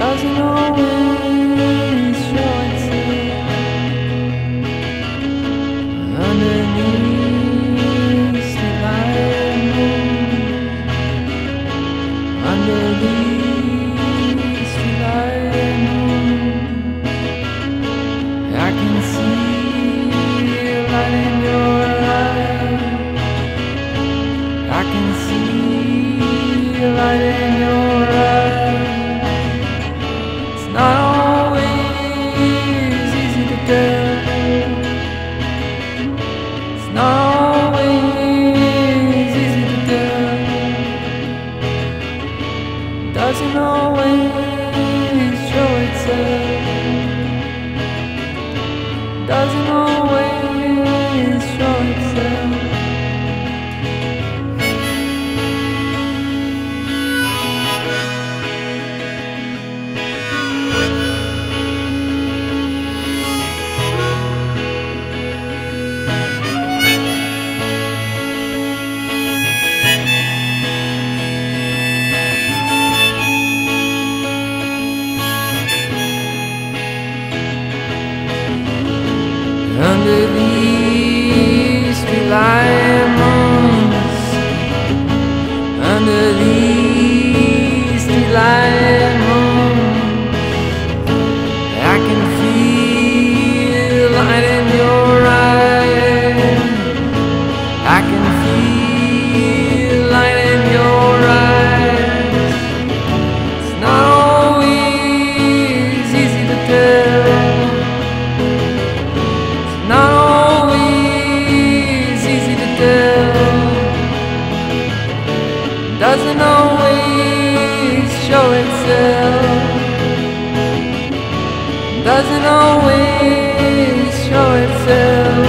doesn't always doesn't always show itself, doesn't always. under the doesn't always show itself. Doesn't always show itself.